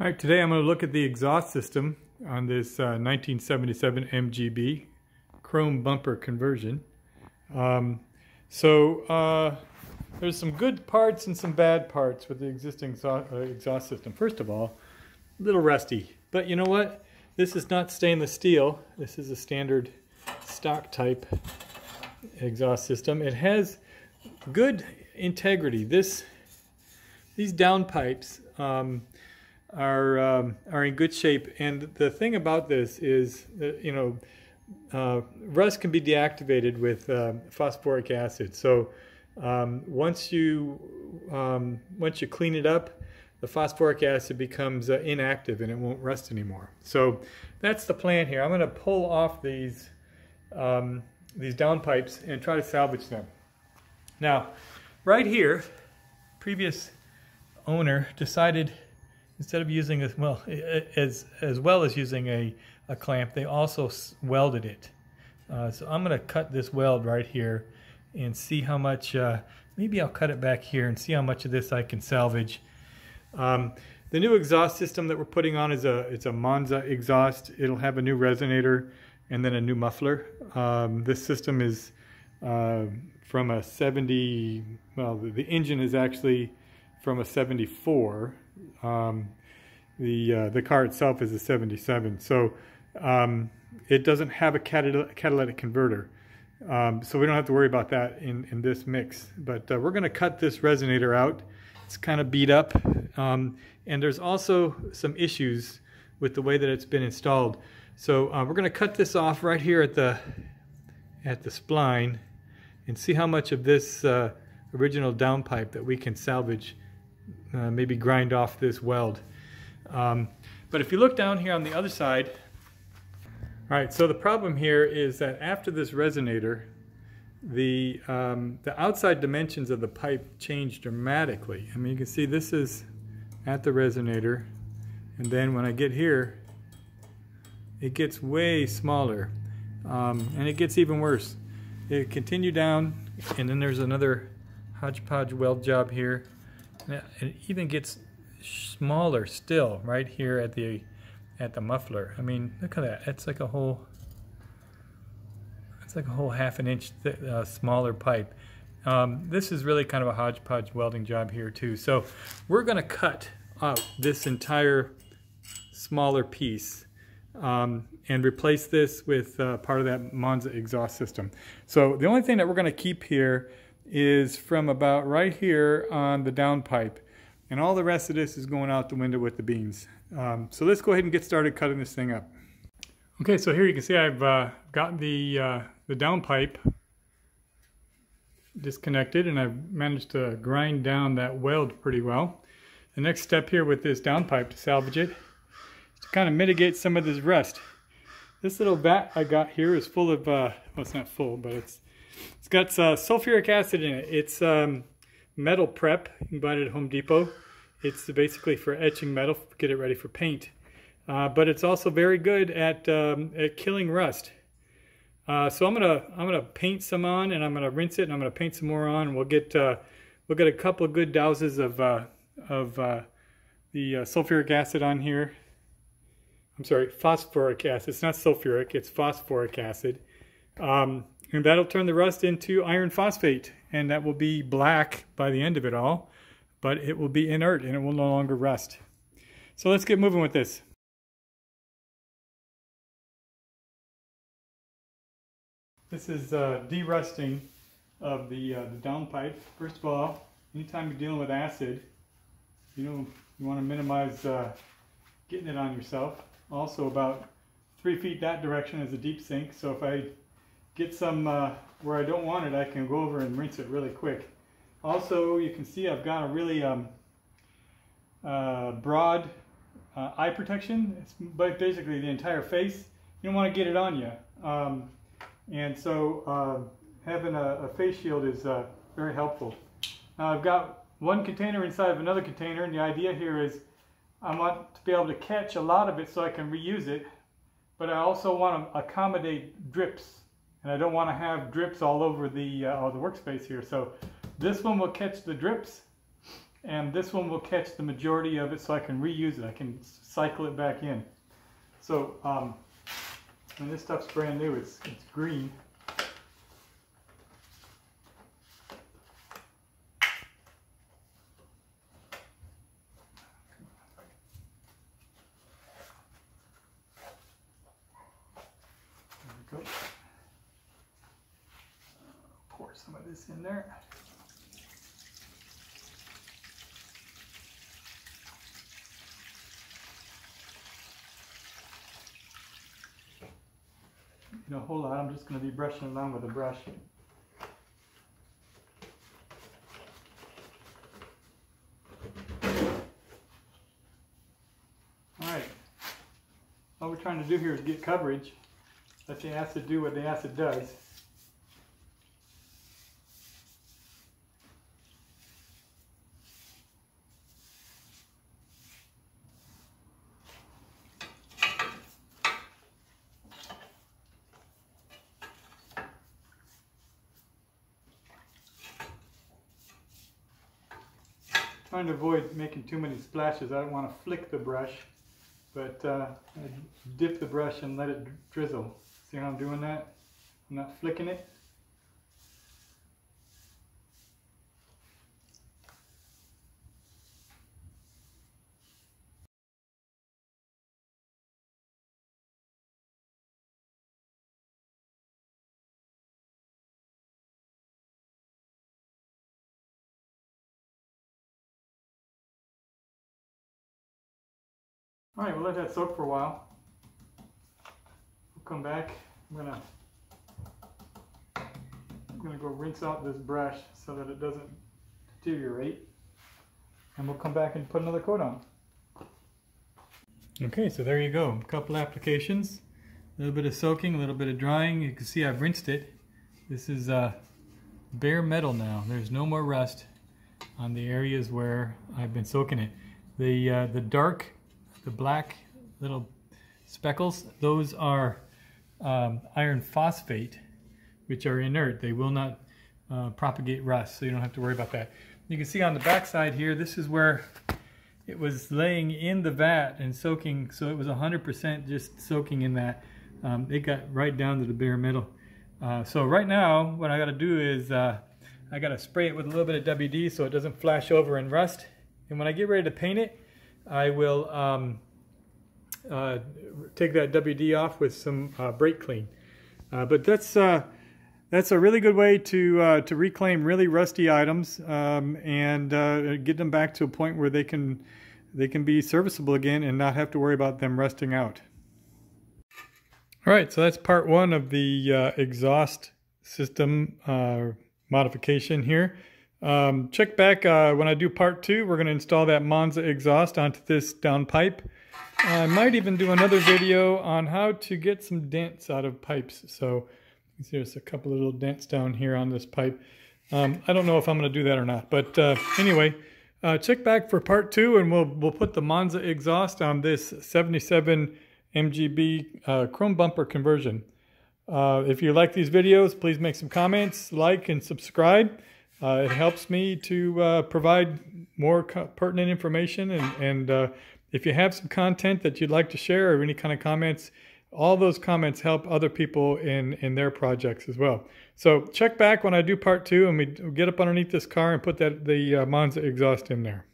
All right, today I'm going to look at the exhaust system on this uh, 1977 MGB chrome bumper conversion. Um, so uh, there's some good parts and some bad parts with the existing exhaust, uh, exhaust system. First of all, a little rusty, but you know what? This is not stainless steel. This is a standard stock type exhaust system. It has good integrity. This these downpipes um, are um, are in good shape. And the thing about this is, you know, uh, rust can be deactivated with uh, phosphoric acid. So um, once you um, once you clean it up, the phosphoric acid becomes uh, inactive and it won't rust anymore. So that's the plan here. I'm going to pull off these um, these downpipes and try to salvage them. Now, right here, previous owner decided instead of using as well as as well as using a, a clamp, they also welded it. Uh, so I'm going to cut this weld right here and see how much. Uh, maybe I'll cut it back here and see how much of this I can salvage. Um, the new exhaust system that we're putting on is a it's a Monza exhaust. It'll have a new resonator and then a new muffler. Um, this system is uh, from a 70. Well, the, the engine is actually from a 74. Um, the uh, the car itself is a 77. So um, it doesn't have a catalytic converter. Um, so we don't have to worry about that in, in this mix. But uh, we're going to cut this resonator out. It's kind of beat up. Um, and there's also some issues with the way that it's been installed. So uh, we're going to cut this off right here at the at the spline and see how much of this uh, original downpipe that we can salvage uh, maybe grind off this weld. Um, but if you look down here on the other side, all right, so the problem here is that after this resonator, the, um, the outside dimensions of the pipe change dramatically. I mean, you can see this is at the resonator, and then when I get here, it gets way smaller, um, and it gets even worse. It continue down, and then there's another hodgepodge weld job here, And it even gets smaller still right here at the at the muffler. I mean, look at that. It's like a whole it's like a whole half an inch uh, smaller pipe. Um, this is really kind of a hodgepodge welding job here too. So we're going to cut out this entire smaller piece um, and replace this with uh, part of that Monza exhaust system. So the only thing that we're going to keep here is from about right here on the downpipe. And all the rest of this is going out the window with the beans. Um, so let's go ahead and get started cutting this thing up. Okay, so here you can see I've uh, got the, uh, the downpipe disconnected and I've managed to grind down that weld pretty well. The next step here with this downpipe to salvage it is to kind of mitigate some of this rust. This little vat I got here is full of, uh, well it's not full, but it's it's got uh, sulfuric acid in it. It's um, metal prep. You can buy it at Home Depot. It's basically for etching metal, get it ready for paint. Uh, but it's also very good at, um, at killing rust. Uh, so I'm gonna I'm gonna paint some on, and I'm gonna rinse it, and I'm gonna paint some more on. We'll get uh, we'll get a couple of good douses of uh, of uh, the uh, sulfuric acid on here. I'm sorry, phosphoric acid. It's not sulfuric; it's phosphoric acid. Um, and that'll turn the rust into iron phosphate, and that will be black by the end of it all, but it will be inert and it will no longer rust. So let's get moving with this. This is uh, derusting of the, uh, the downpipe. First of all, anytime you're dealing with acid, you know, you want to minimize uh, getting it on yourself. Also about three feet that direction is a deep sink, so if I get some uh, where I don't want it, I can go over and rinse it really quick. Also, you can see I've got a really um, uh, broad uh, eye protection. It's basically the entire face. You don't want to get it on you. Um, and so uh, having a, a, face shield is uh, very helpful. Now I've got one container inside of another container and the idea here is I want to be able to catch a lot of it so I can reuse it, but I also want to accommodate drips and I don't want to have drips all over the, uh, the workspace here. So this one will catch the drips and this one will catch the majority of it so I can reuse it. I can cycle it back in. So, um, and this stuff's brand new, it's, it's green. There we go. Some of this in there. you know, whole lot. I'm just going to be brushing along with a brush. Alright, all we're trying to do here is get coverage. Let the acid do what the acid does. Trying to avoid making too many splashes. I don't want to flick the brush, but uh, dip the brush and let it drizzle. See how I'm doing that? I'm not flicking it. All right, we'll let that soak for a while. We'll come back. I'm gonna I'm gonna go rinse out this brush so that it doesn't deteriorate. And we'll come back and put another coat on. Okay, so there you go. A couple applications. A little bit of soaking, a little bit of drying. You can see I've rinsed it. This is uh, bare metal now. There's no more rust on the areas where I've been soaking it. The, uh, the dark the black little speckles, those are um, iron phosphate, which are inert. They will not uh, propagate rust, so you don't have to worry about that. You can see on the back side here, this is where it was laying in the vat and soaking, so it was 100% just soaking in that. Um, it got right down to the bare metal. Uh, so right now, what I got to do is uh, I got to spray it with a little bit of WD so it doesn't flash over and rust. And when I get ready to paint it, I will um, uh, take that WD off with some uh, brake clean. Uh, but that's uh, that's a really good way to uh, to reclaim really rusty items um, and uh, get them back to a point where they can they can be serviceable again and not have to worry about them rusting out. All right, so that's part one of the exhaust system modification here. Um, check back uh, when I do part two. We're going to install that Monza exhaust onto this downpipe. I might even do another video on how to get some dents out of pipes. So you see there's a couple of little dents down here on this pipe. Um, I don't know if I'm going to do that or not. But uh, anyway, uh, check back for part two and we'll, we'll put the Monza exhaust on this 77 MGB uh, chrome bumper conversion. Uh, if you like these videos, please make some comments, like, and subscribe. Uh, it helps me to uh, provide more pertinent information. And, and uh, if you have some content that you'd like to share or any kind of comments, all those comments help other people in, in their projects as well. So check back when I do part two and we get up underneath this car and put that the uh, Monza exhaust in there.